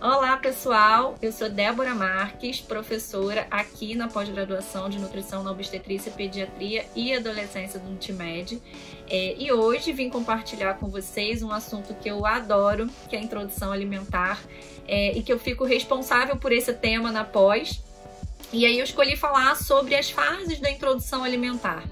Olá, pessoal! Eu sou Débora Marques, professora aqui na pós-graduação de Nutrição na Obstetrícia, Pediatria e Adolescência do Ultimed. É, e hoje vim compartilhar com vocês um assunto que eu adoro, que é a introdução alimentar, é, e que eu fico responsável por esse tema na pós. E aí eu escolhi falar sobre as fases da introdução alimentar.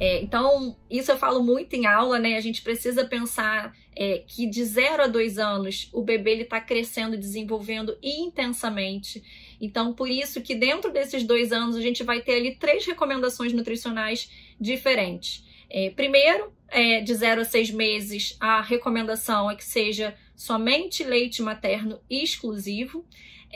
É, então, isso eu falo muito em aula, né? A gente precisa pensar é, que de 0 a 2 anos o bebê está crescendo, desenvolvendo intensamente. Então, por isso que dentro desses dois anos a gente vai ter ali três recomendações nutricionais diferentes. É, primeiro, é, de 0 a 6 meses, a recomendação é que seja somente leite materno exclusivo.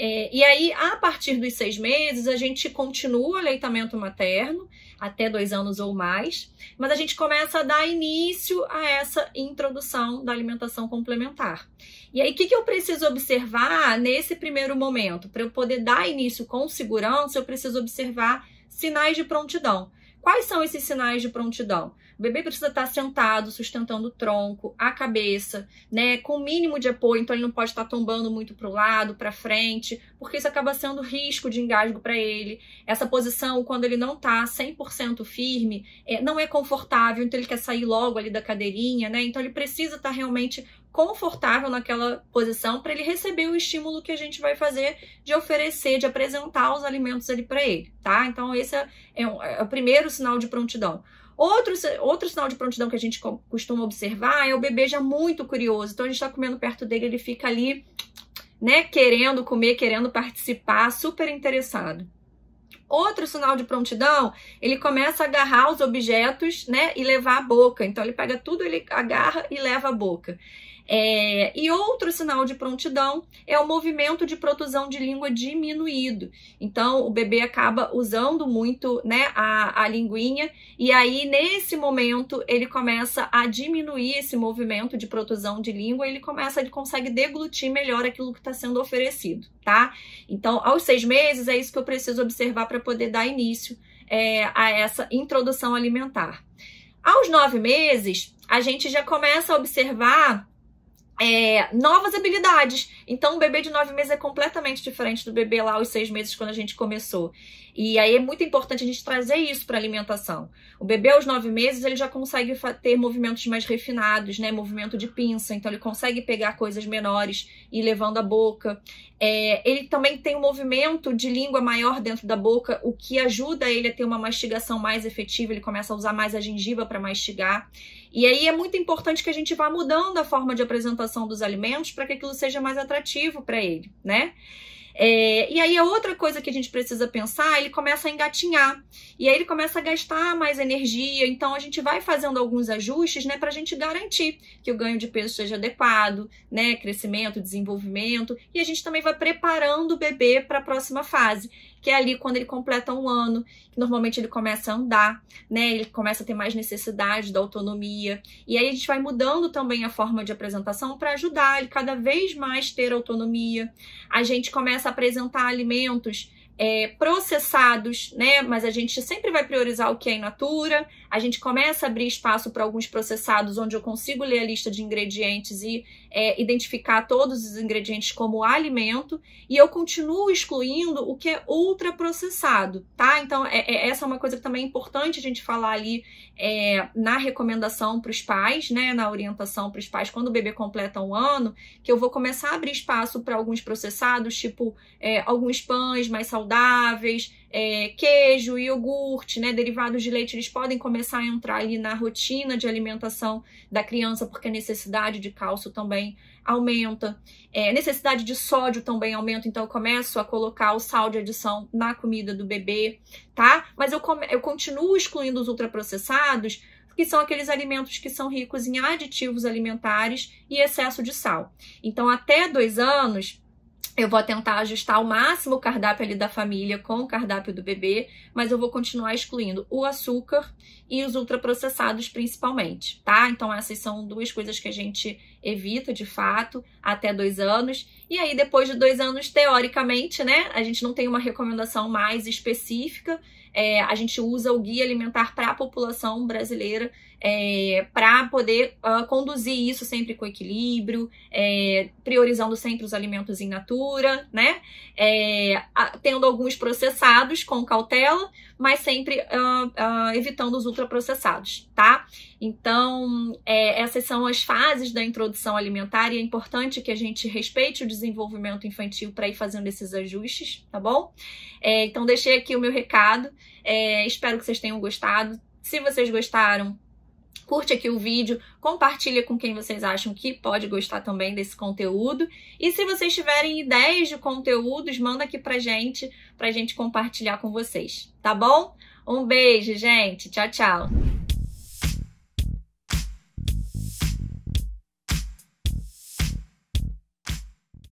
É, e aí, a partir dos seis meses, a gente continua o aleitamento materno, até dois anos ou mais, mas a gente começa a dar início a essa introdução da alimentação complementar. E aí, o que, que eu preciso observar nesse primeiro momento? Para eu poder dar início com segurança, eu preciso observar sinais de prontidão. Quais são esses sinais de prontidão? O bebê precisa estar sentado, sustentando o tronco, a cabeça, né, com o mínimo de apoio, então ele não pode estar tombando muito para o lado, para frente, porque isso acaba sendo risco de engasgo para ele. Essa posição, quando ele não está 100% firme, é, não é confortável, então ele quer sair logo ali da cadeirinha, né? Então ele precisa estar realmente confortável naquela posição para ele receber o estímulo que a gente vai fazer de oferecer, de apresentar os alimentos ali para ele, tá? Então esse é, é, um, é o primeiro sinal de prontidão. Outro, outro sinal de prontidão que a gente costuma observar é o bebê já muito curioso. Então a gente está comendo perto dele, ele fica ali, né, querendo comer, querendo participar, super interessado. Outro sinal de prontidão, ele começa a agarrar os objetos, né, e levar à boca. Então ele pega tudo, ele agarra e leva à boca. É, e outro sinal de prontidão é o movimento de protusão de língua diminuído. Então, o bebê acaba usando muito né, a, a linguinha, e aí, nesse momento, ele começa a diminuir esse movimento de protusão de língua, ele começa, ele consegue deglutir melhor aquilo que está sendo oferecido, tá? Então, aos seis meses, é isso que eu preciso observar para poder dar início é, a essa introdução alimentar. Aos nove meses, a gente já começa a observar é, novas habilidades. Então, o bebê de nove meses é completamente diferente do bebê lá aos seis meses, quando a gente começou. E aí é muito importante a gente trazer isso para alimentação. O bebê aos nove meses ele já consegue ter movimentos mais refinados, né? Movimento de pinça, então ele consegue pegar coisas menores e ir levando a boca. É, ele também tem um movimento de língua maior dentro da boca, o que ajuda ele a ter uma mastigação mais efetiva. Ele começa a usar mais a gengiva para mastigar. E aí é muito importante que a gente vá mudando a forma de apresentação dos alimentos para que aquilo seja mais atrativo para ele, né? É, e aí a outra coisa que a gente precisa pensar, ele começa a engatinhar. E aí ele começa a gastar mais energia. Então a gente vai fazendo alguns ajustes, né, para a gente garantir que o ganho de peso seja adequado, né, crescimento, desenvolvimento. E a gente também vai preparando o bebê para a próxima fase, que é ali quando ele completa um ano, que normalmente ele começa a andar, né? Ele começa a ter mais necessidade da autonomia. E aí a gente vai mudando também a forma de apresentação para ajudar ele cada vez mais ter autonomia. A gente começa apresentar alimentos é, processados, né? Mas a gente sempre vai priorizar o que é in natura. A gente começa a abrir espaço para alguns processados, onde eu consigo ler a lista de ingredientes e é, identificar todos os ingredientes como alimento. E eu continuo excluindo o que é ultraprocessado, tá? Então, é, é, essa é uma coisa que também é importante a gente falar ali é, na recomendação para os pais, né? Na orientação para os pais, quando o bebê completa um ano, que eu vou começar a abrir espaço para alguns processados, tipo é, alguns pães mais saudáveis é, queijo, iogurte, né, derivados de leite, eles podem começar a entrar ali na rotina de alimentação da criança, porque a necessidade de cálcio também aumenta, é, necessidade de sódio também aumenta, então eu começo a colocar o sal de adição na comida do bebê, tá? Mas eu, eu continuo excluindo os ultraprocessados, que são aqueles alimentos que são ricos em aditivos alimentares e excesso de sal. Então, até dois anos, eu vou tentar ajustar ao máximo o cardápio ali da família com o cardápio do bebê, mas eu vou continuar excluindo o açúcar e os ultraprocessados principalmente, tá? Então essas são duas coisas que a gente evita de fato até dois anos. E aí depois de dois anos, teoricamente, né, a gente não tem uma recomendação mais específica, é, a gente usa o guia alimentar para a população brasileira é, para poder uh, conduzir isso sempre com equilíbrio, é, priorizando sempre os alimentos in natura, né? É, tendo alguns processados com cautela, mas sempre uh, uh, evitando os ultraprocessados, tá? Então, é, essas são as fases da introdução alimentar e é importante que a gente respeite o desenvolvimento infantil para ir fazendo esses ajustes, tá bom? É, então, deixei aqui o meu recado. É, espero que vocês tenham gostado. Se vocês gostaram, curte aqui o vídeo, compartilha com quem vocês acham que pode gostar também desse conteúdo. E se vocês tiverem ideias de conteúdos, manda aqui pra gente, pra gente compartilhar com vocês, tá bom? Um beijo, gente. Tchau, tchau.